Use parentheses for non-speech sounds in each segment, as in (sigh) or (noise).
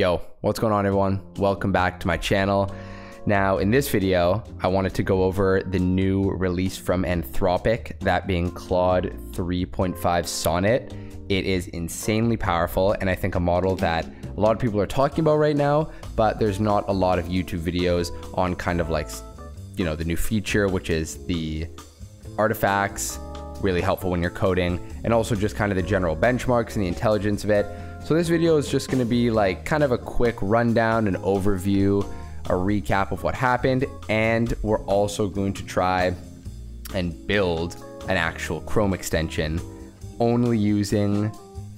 Yo, what's going on everyone? Welcome back to my channel. Now in this video, I wanted to go over the new release from Anthropic, that being Claude 3.5 Sonnet. It is insanely powerful and I think a model that a lot of people are talking about right now, but there's not a lot of YouTube videos on kind of like, you know, the new feature, which is the artifacts, really helpful when you're coding, and also just kind of the general benchmarks and the intelligence of it. So this video is just gonna be like kind of a quick rundown, an overview, a recap of what happened, and we're also going to try and build an actual Chrome extension only using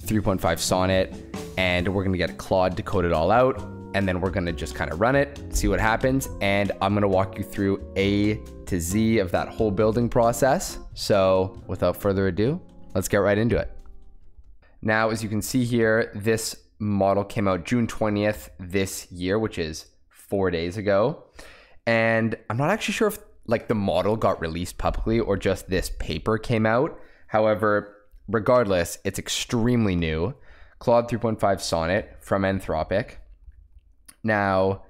3.5 Sonnet, and we're gonna get Claude to code it all out, and then we're gonna just kind of run it, see what happens, and I'm gonna walk you through A to Z of that whole building process. So without further ado, let's get right into it. Now, as you can see here, this model came out June 20th this year, which is four days ago. And I'm not actually sure if like the model got released publicly or just this paper came out. However, regardless, it's extremely new. Claude 3.5 Sonnet from Anthropic. Now,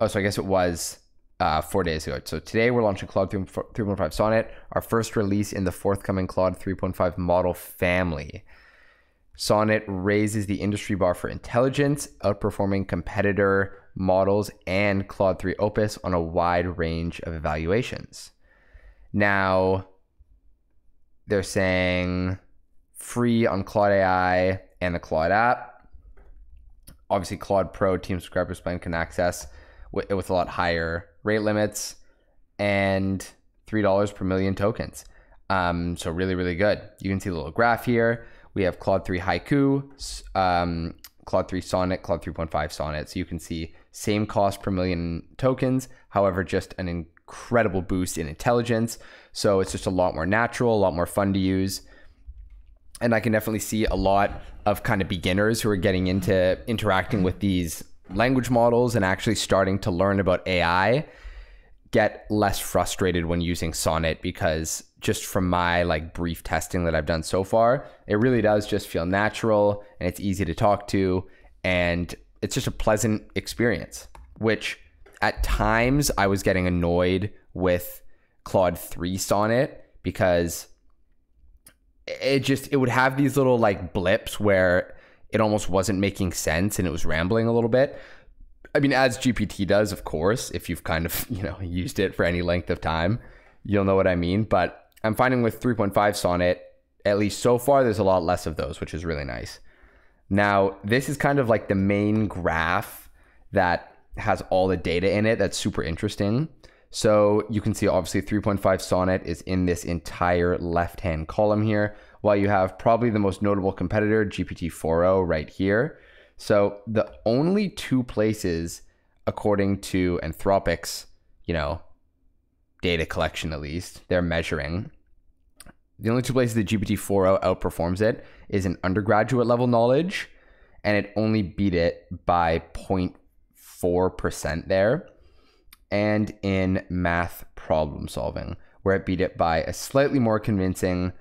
oh, so I guess it was uh, four days ago. So today we're launching Claude 3.5 Sonnet, our first release in the forthcoming Claude 3.5 model family. Sonnet raises the industry bar for intelligence, outperforming competitor models and Claude 3 Opus on a wide range of evaluations. Now, they're saying free on Claude AI and the Claude app. Obviously, Claude Pro Team Subscribers Plan can access with, with a lot higher rate limits and $3 per million tokens. Um, so, really, really good. You can see the little graph here we have Claude 3 Haiku, um, Claude 3 Sonnet, Claude 3.5 Sonnet. So you can see same cost per million tokens, however, just an incredible boost in intelligence. So it's just a lot more natural, a lot more fun to use. And I can definitely see a lot of kind of beginners who are getting into interacting with these language models and actually starting to learn about AI get less frustrated when using Sonnet because just from my like brief testing that I've done so far, it really does just feel natural and it's easy to talk to and it's just a pleasant experience, which at times I was getting annoyed with Claude 3 Sonnet because it just it would have these little like blips where it almost wasn't making sense and it was rambling a little bit. I mean, as GPT does, of course, if you've kind of, (laughs) you know, used it for any length of time, you'll know what I mean. But I'm finding with 3.5 Sonnet, at least so far, there's a lot less of those, which is really nice. Now, this is kind of like the main graph that has all the data in it that's super interesting. So you can see obviously 3.5 Sonnet is in this entire left-hand column here, while you have probably the most notable competitor, GPT-4o, right here. So the only two places, according to Anthropic's, you know, data collection at least, they're measuring. The only two places that GPT-4o outperforms it is in undergraduate level knowledge, and it only beat it by 0.4% there, and in math problem solving, where it beat it by a slightly more convincing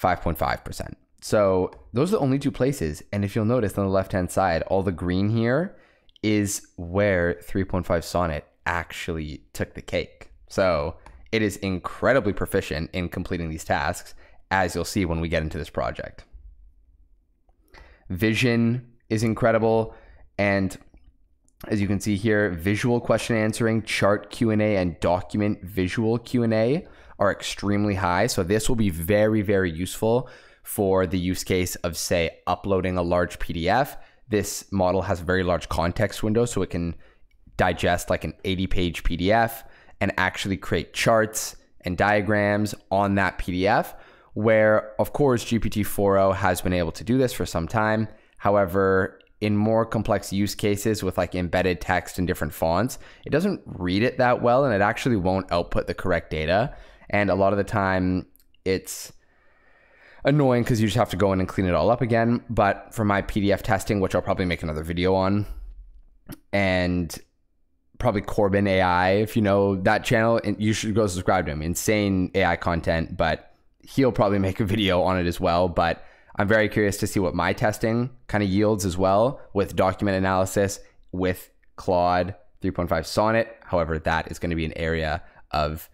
5.5%. So those are the only two places. And if you'll notice on the left hand side, all the green here is where 3.5 Sonnet actually took the cake. So it is incredibly proficient in completing these tasks, as you'll see when we get into this project. Vision is incredible. And as you can see here, visual question answering, chart Q&A, and document visual Q&A are extremely high. So this will be very, very useful for the use case of, say, uploading a large PDF. This model has a very large context window, so it can digest like an 80 page PDF and actually create charts and diagrams on that PDF. Where, of course, GPT 4o has been able to do this for some time. However, in more complex use cases with like embedded text and different fonts, it doesn't read it that well and it actually won't output the correct data. And a lot of the time, it's annoying because you just have to go in and clean it all up again. But for my PDF testing, which I'll probably make another video on, and probably Corbin AI, if you know that channel, and you should go subscribe to him. Insane AI content, but he'll probably make a video on it as well. But I'm very curious to see what my testing kind of yields as well with document analysis with Claude 3.5 Sonnet. However, that is going to be an area of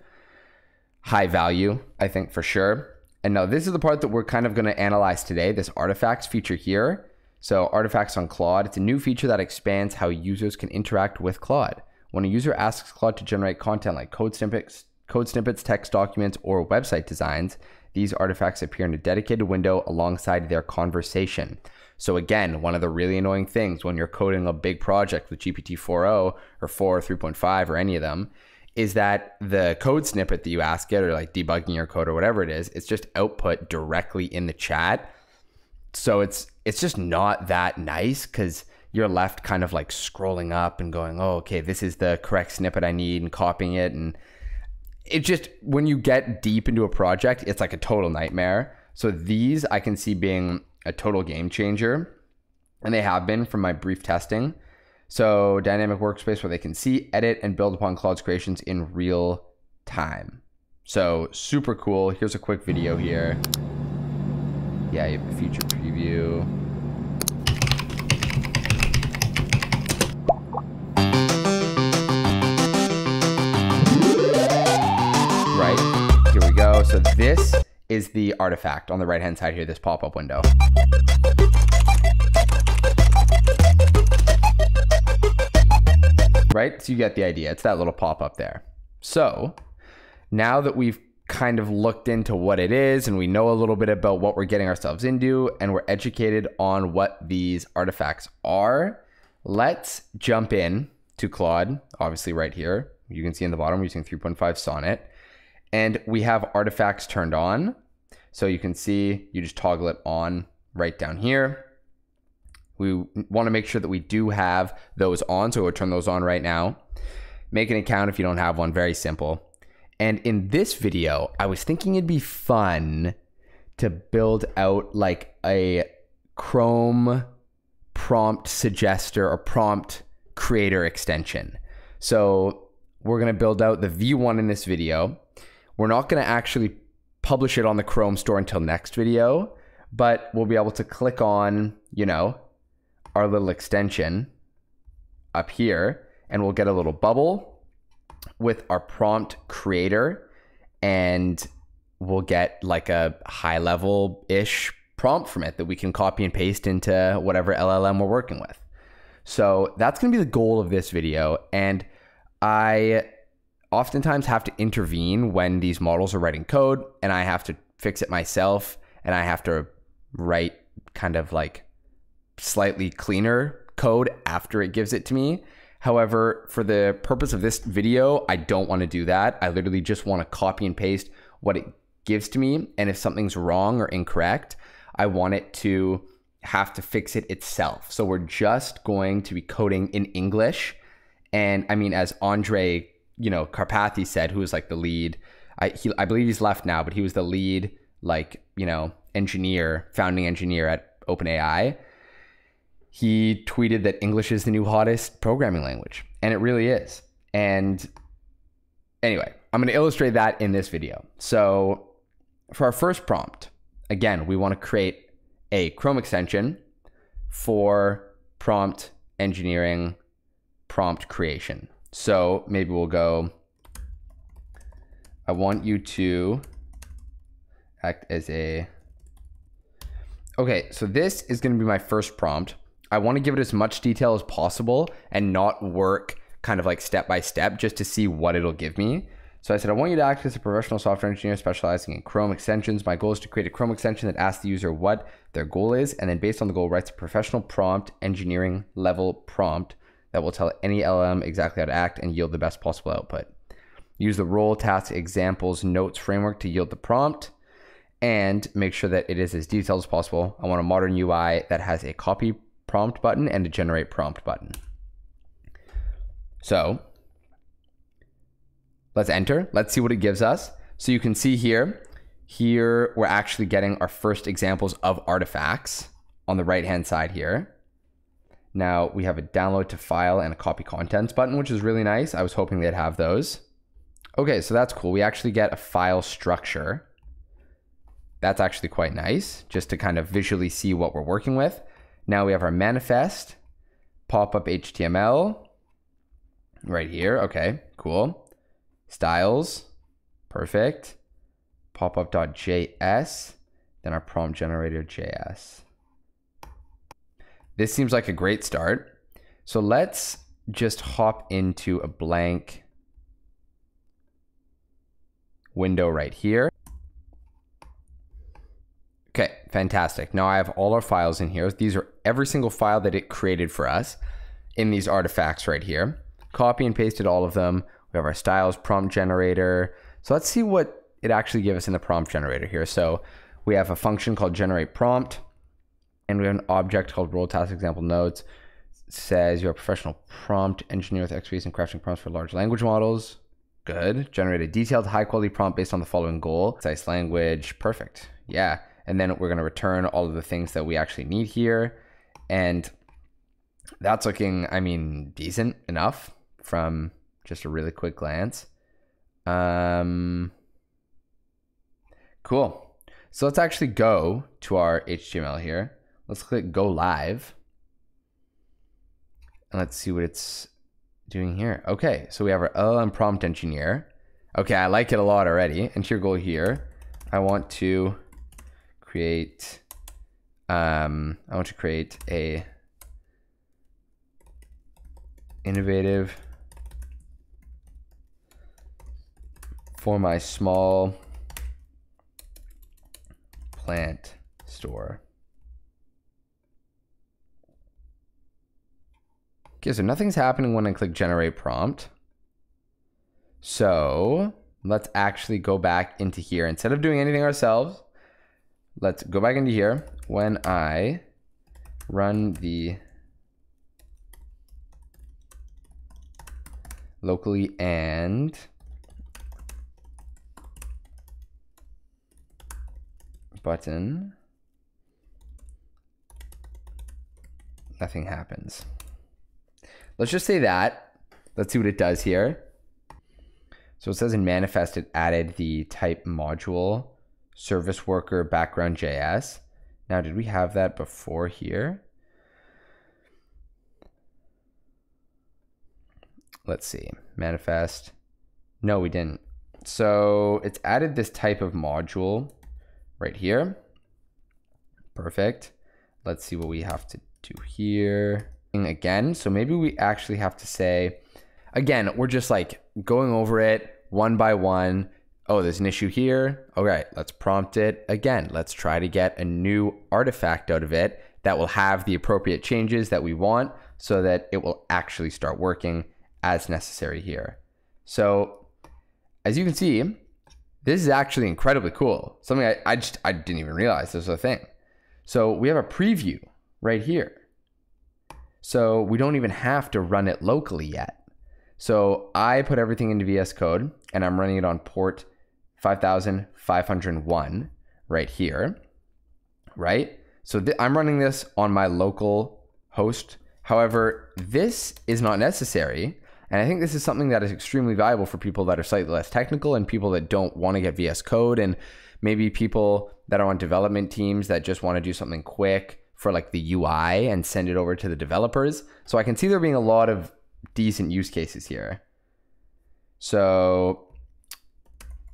high value, I think for sure. And now this is the part that we're kind of going to analyze today, this artifacts feature here. So artifacts on Claude, it's a new feature that expands how users can interact with Claude. When a user asks Claude to generate content like code snippets, code snippets, text documents, or website designs, these artifacts appear in a dedicated window alongside their conversation. So again, one of the really annoying things when you're coding a big project with GPT-4o or 4 or 3.5 or any of them is that the code snippet that you ask it or like debugging your code or whatever it is, it's just output directly in the chat. So it's it's just not that nice cuz you're left kind of like scrolling up and going, "Oh, okay, this is the correct snippet I need," and copying it and it just when you get deep into a project, it's like a total nightmare. So these I can see being a total game changer, and they have been from my brief testing. So dynamic workspace where they can see, edit, and build upon Claude's creations in real time. So super cool. Here's a quick video here. Yeah, you have a future preview. Is the artifact on the right hand side here, this pop-up window. Right? So you get the idea. It's that little pop-up there. So now that we've kind of looked into what it is and we know a little bit about what we're getting ourselves into and we're educated on what these artifacts are, let's jump in to Claude, obviously right here. You can see in the bottom, we're using 3.5 Sonnet. And we have artifacts turned on. So you can see, you just toggle it on right down here. We want to make sure that we do have those on. So we'll turn those on right now. Make an account if you don't have one, very simple. And in this video, I was thinking it'd be fun to build out like a Chrome prompt suggester or prompt creator extension. So we're going to build out the V1 in this video. We're not going to actually publish it on the Chrome store until next video, but we'll be able to click on, you know, our little extension up here and we'll get a little bubble with our prompt creator and we'll get like a high level ish prompt from it that we can copy and paste into whatever LLM we're working with. So that's going to be the goal of this video. And I oftentimes have to intervene when these models are writing code and I have to fix it myself and I have to write kind of like slightly cleaner code after it gives it to me. However, for the purpose of this video, I don't want to do that. I literally just want to copy and paste what it gives to me. And if something's wrong or incorrect, I want it to have to fix it itself. So we're just going to be coding in English. And I mean, as Andrej you know, Karpathy said, who was like the lead. I he, I believe he's left now, but he was the lead, like you know, engineer, founding engineer at OpenAI. He tweeted that English is the new hottest programming language, and it really is. And anyway, I'm going to illustrate that in this video. So for our first prompt, again, we want to create a Chrome extension for prompt engineering, prompt creation. So maybe we'll go, I want you to act as a, okay, so this is gonna be my first prompt. I wanna give it as much detail as possible and not work kind of like step by step just to see what it'll give me. So I said, I want you to act as a professional software engineer specializing in Chrome extensions. My goal is to create a Chrome extension that asks the user what their goal is, and then based on the goal, writes a professional prompt engineering level prompt that will tell any LM exactly how to act and yield the best possible output. Use the role task examples notes framework to yield the prompt and make sure that it is as detailed as possible. I want a modern UI that has a copy prompt button and a generate prompt button. So let's enter. Let's see what it gives us. So you can see here, here we're actually getting our first examples of artifacts on the right hand side here. Now we have a download to file and a copy contents button, which is really nice. I was hoping they'd have those. Okay, so that's cool. We actually get a file structure. That's actually quite nice just to kind of visually see what we're working with. Now we have our manifest, pop up HTML right here. Okay, cool. Styles, perfect. Pop up.js, then our prompt generator JS. This seems like a great start. So let's just hop into a blank window right here. Okay, fantastic. Now I have all our files in here. These are every single file that it created for us in these artifacts right here. Copy and pasted all of them. We have our styles prompt generator. So let's see what it actually gives us in the prompt generator here. So we have a function called generate prompt and we have an object called role task example notes. It says you're a professional prompt engineer with expertise in crafting prompts for large language models. Good. Generate a detailed, high quality prompt based on the following goal. Concise language. Perfect. Yeah. And then we're going to return all of the things that we actually need here. And that's looking, I mean, decent enough from just a really quick glance. Um, cool. So let's actually go to our HTML here. Let's click go live. And let's see what it's doing here. Okay, so we have our LLM prompt engineer. Okay, I like it a lot already. Enter your goal here. I want to create, um, I want to create a innovative for my small plant store. Okay, so nothing's happening when I click generate prompt. So let's actually go back into here. Instead of doing anything ourselves, let's go back into here. When I run the locally and button, nothing happens. Let's just say that. Let's see what it does here. So it says in manifest, it added the type module service worker background JS. Now, did we have that before here? Let's see, manifest. No, we didn't. So it's added this type of module right here. Perfect. Let's see what we have to do here again. So maybe we actually have to say, again, we're just like going over it one by one. Oh, there's an issue here. All right, let's prompt it again. Let's try to get a new artifact out of it that will have the appropriate changes that we want so that it will actually start working as necessary here. So as you can see, this is actually incredibly cool. Something I, I just I didn't even realize this was a thing. So we have a preview right here. So we don't even have to run it locally yet. So I put everything into VS Code and I'm running it on port 5501 right here, right? So I'm running this on my local host. However, this is not necessary. And I think this is something that is extremely valuable for people that are slightly less technical and people that don't want to get VS Code and maybe people that are on development teams that just want to do something quick for like the UI and send it over to the developers. So I can see there being a lot of decent use cases here. So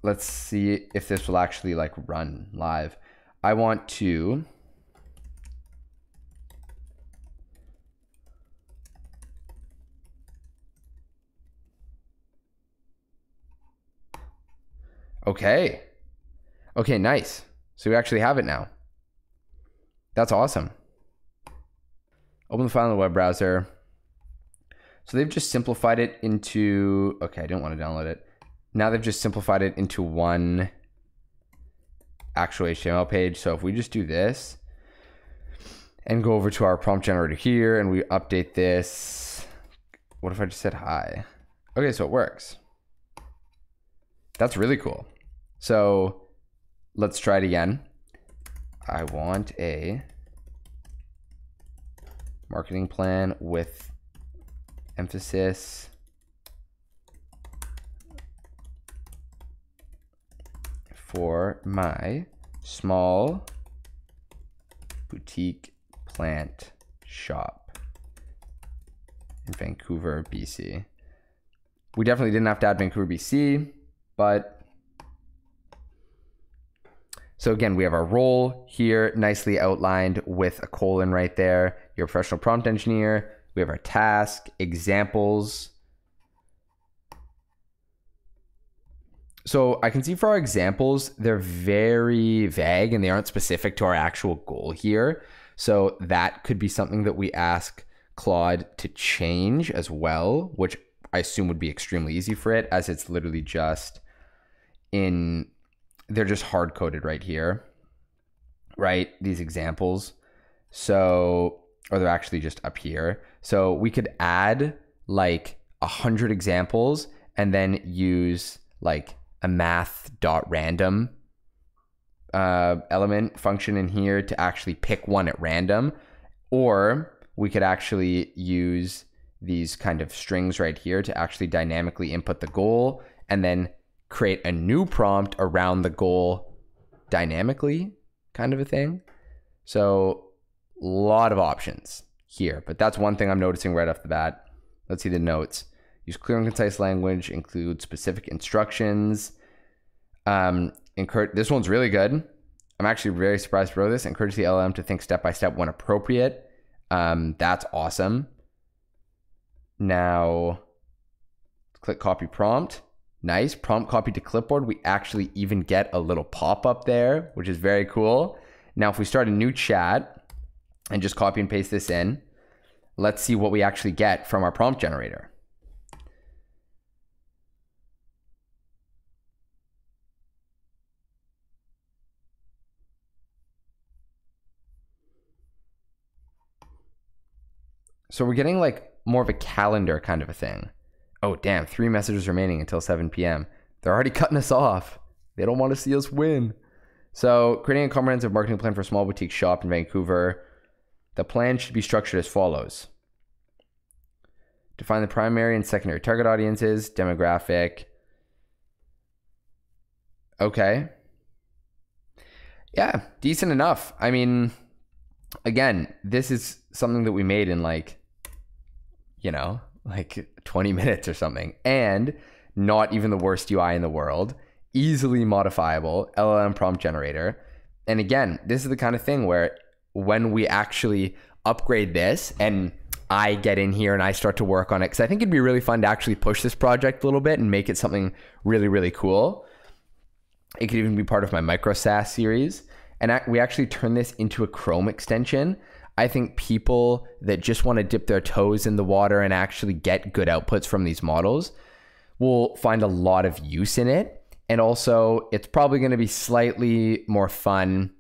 let's see if this will actually like run live. I want to Okay. Okay, nice. So we actually have it now. That's awesome. Open the file in the web browser. So they've just simplified it into, okay, I didn't want to download it. Now they've just simplified it into one actual HTML page. So if we just do this and go over to our prompt generator here and we update this, what if I just said hi? Okay, so it works. That's really cool. So let's try it again. I want a marketing plan with emphasis for my small boutique plant shop in Vancouver, BC. We definitely didn't have to add Vancouver, BC, but so again, we have our role here nicely outlined with a colon right there. Your professional prompt engineer. We have our task, examples. So I can see for our examples, they're very vague and they aren't specific to our actual goal here. So that could be something that we ask Claude to change as well, which I assume would be extremely easy for it as it's literally just in they're just hard coded right here, right? These examples. So, or they're actually just up here. So we could add like a hundred examples and then use like a math dot random uh, element function in here to actually pick one at random. Or we could actually use these kind of strings right here to actually dynamically input the goal and then create a new prompt around the goal dynamically, kind of a thing. So, a lot of options here, but that's one thing I'm noticing right off the bat. Let's see the notes. Use clear and concise language, include specific instructions. Um, encourage, this one's really good. I'm actually very surprised to this. Encourage the LLM to think step by step when appropriate. Um, that's awesome. Now, click copy prompt. Nice. Prompt copy to clipboard. We actually even get a little pop up there, which is very cool. Now, if we start a new chat and just copy and paste this in, let's see what we actually get from our prompt generator. So we're getting like more of a calendar kind of a thing. Oh, damn, three messages remaining until 7 p.m. They're already cutting us off. They don't want to see us win. So, creating a comprehensive marketing plan for a small boutique shop in Vancouver. The plan should be structured as follows define the primary and secondary target audiences, demographic. Okay. Yeah, decent enough. I mean, again, this is something that we made in like, you know, like 20 minutes or something, and not even the worst UI in the world, easily modifiable LLM prompt generator. And again, this is the kind of thing where when we actually upgrade this and I get in here and I start to work on it, because I think it'd be really fun to actually push this project a little bit and make it something really, really cool. It could even be part of my micro SaaS series. And we actually turn this into a Chrome extension I think people that just want to dip their toes in the water and actually get good outputs from these models will find a lot of use in it. And also, it's probably going to be slightly more fun.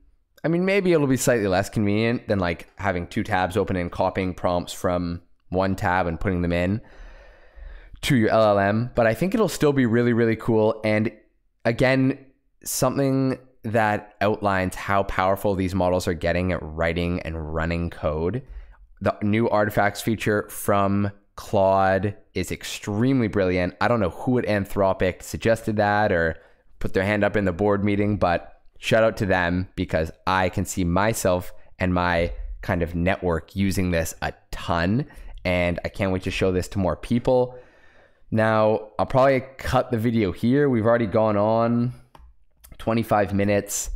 I mean, maybe it'll be slightly less convenient than like having two tabs open and copying prompts from one tab and putting them in to your LLM. But I think it'll still be really, really cool. And again, something that outlines how powerful these models are getting at writing and running code. The new artifacts feature from Claude is extremely brilliant. I don't know who at Anthropic suggested that or put their hand up in the board meeting, but shout out to them because I can see myself and my kind of network using this a ton. And I can't wait to show this to more people. Now, I'll probably cut the video here. We've already gone on 25 minutes.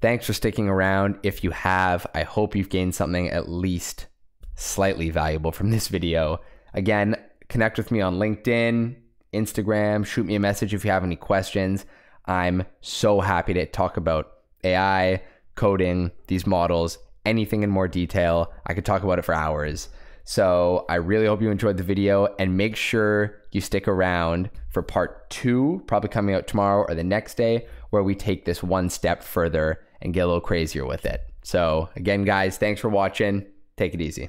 Thanks for sticking around. If you have, I hope you've gained something at least slightly valuable from this video. Again, connect with me on LinkedIn, Instagram, shoot me a message if you have any questions. I'm so happy to talk about AI, coding, these models, anything in more detail. I could talk about it for hours. So I really hope you enjoyed the video and make sure you stick around for part two, probably coming out tomorrow or the next day, where we take this one step further and get a little crazier with it. So, again, guys, thanks for watching. Take it easy.